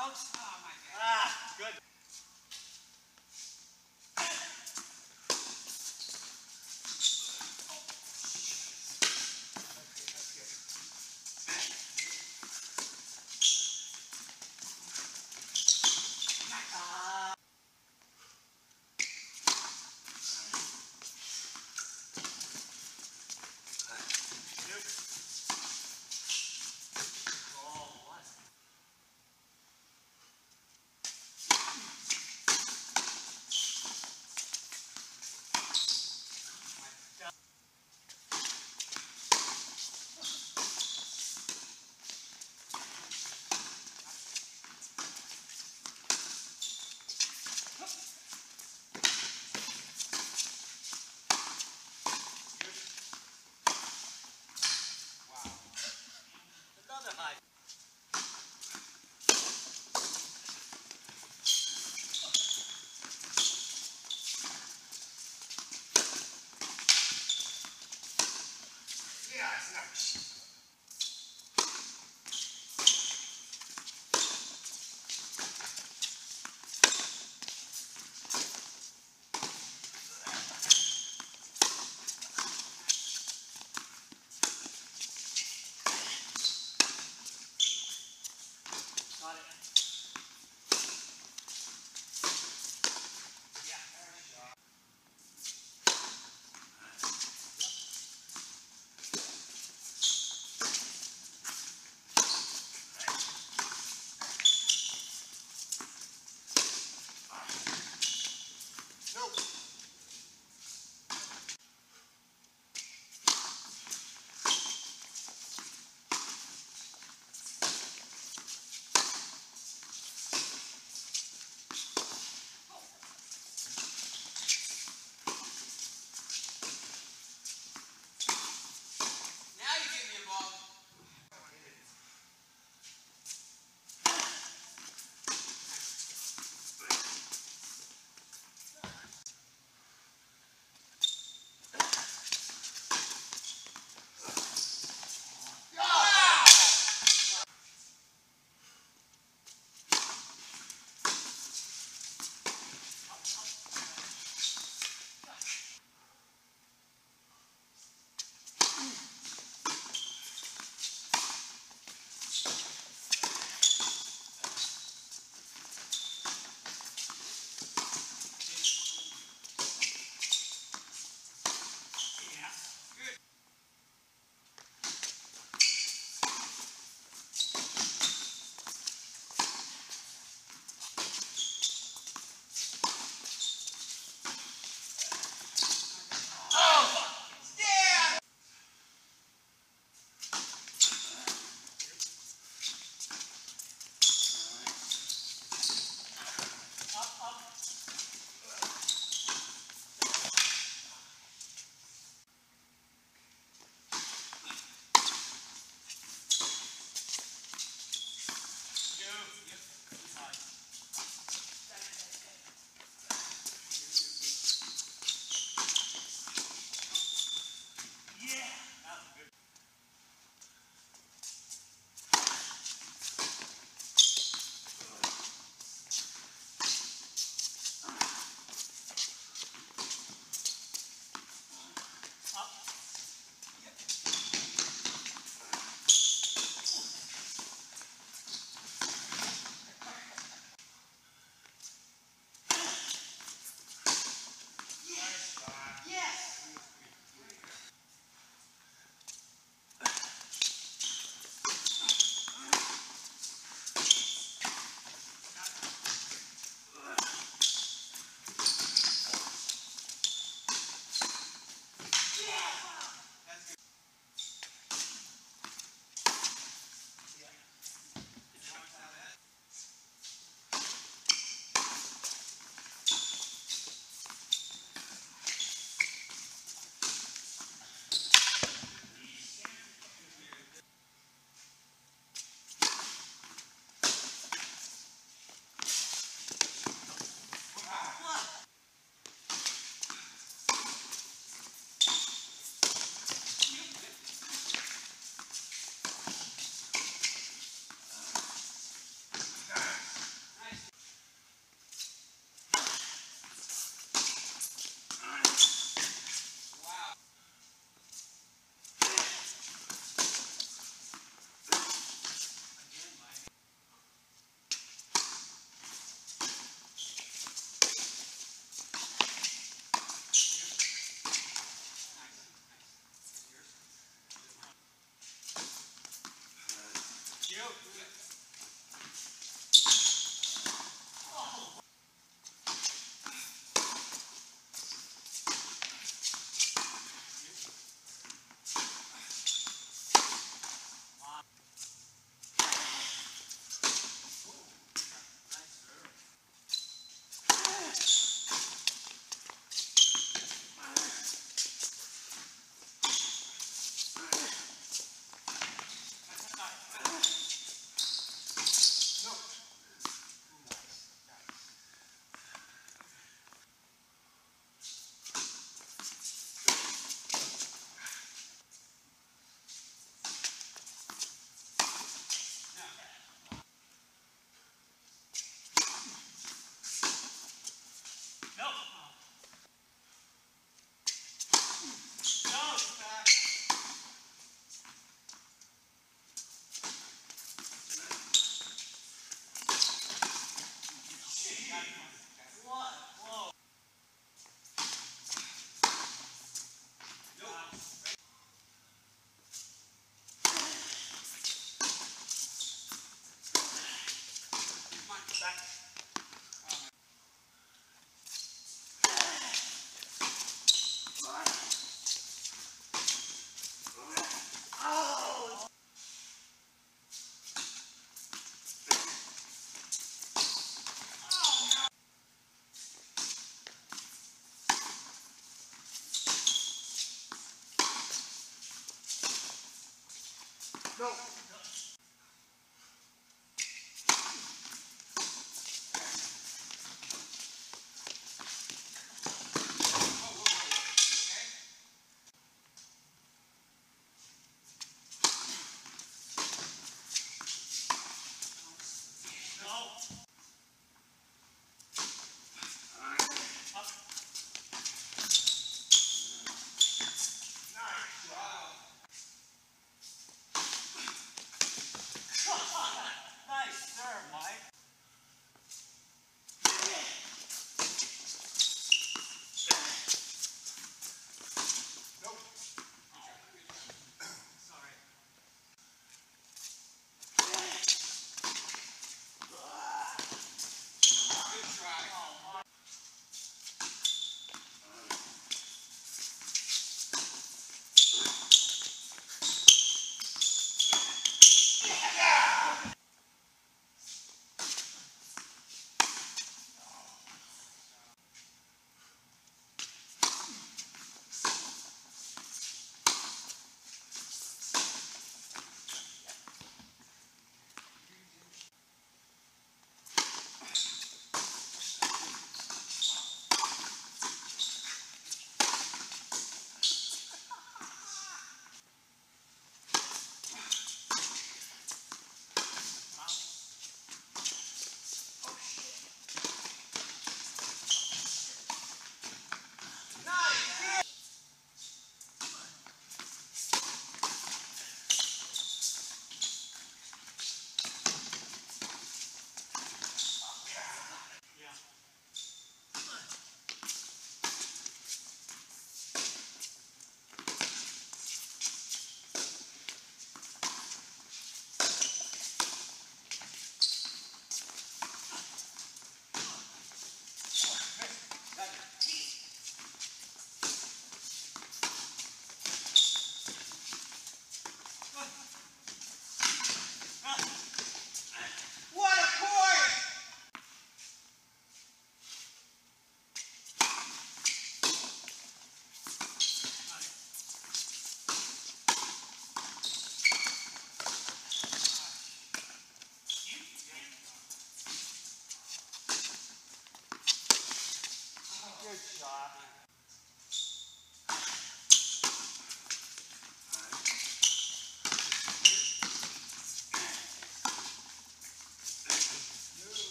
folks. Ah, good.